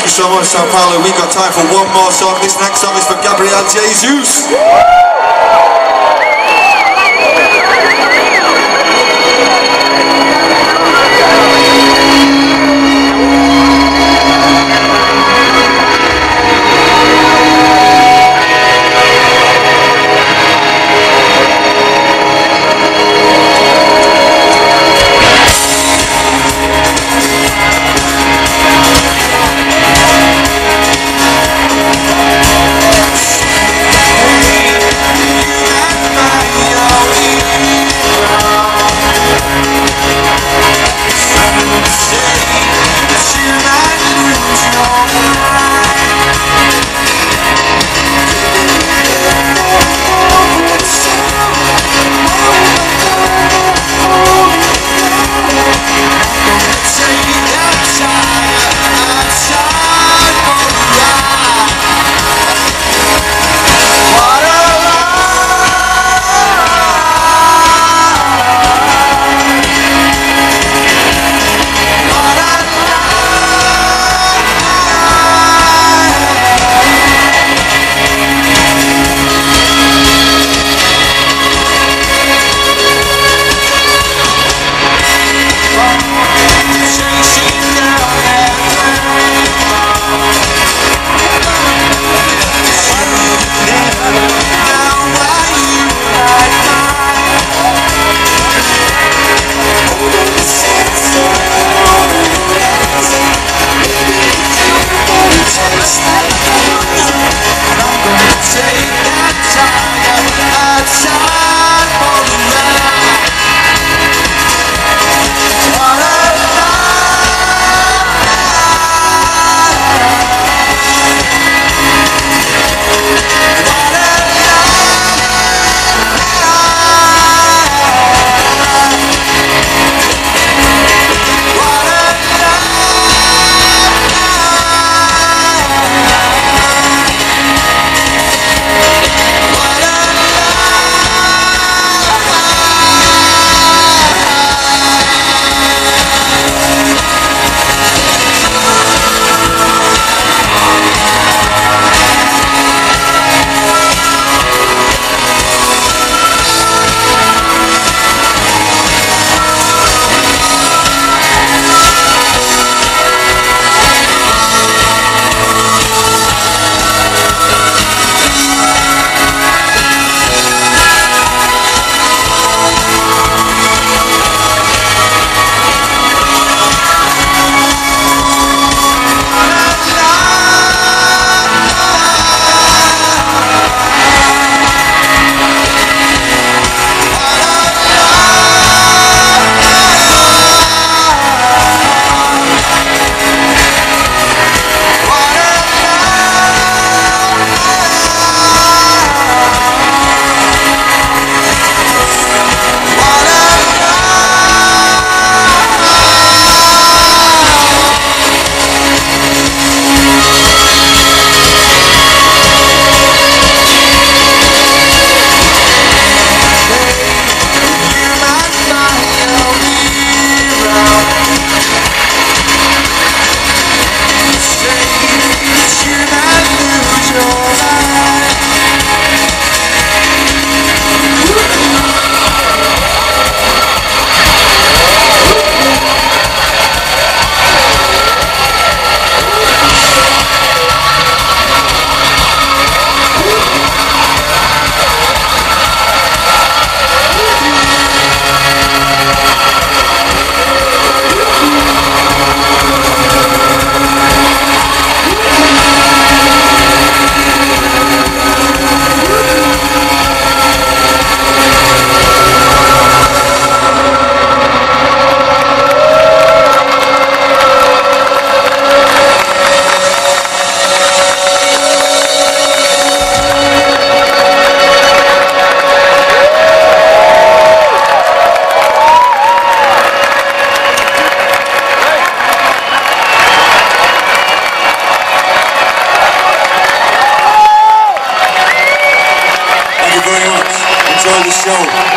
Thank you so much, Sao Paulo. We got time for one more song. This next song is for Gabriel Jesus. show.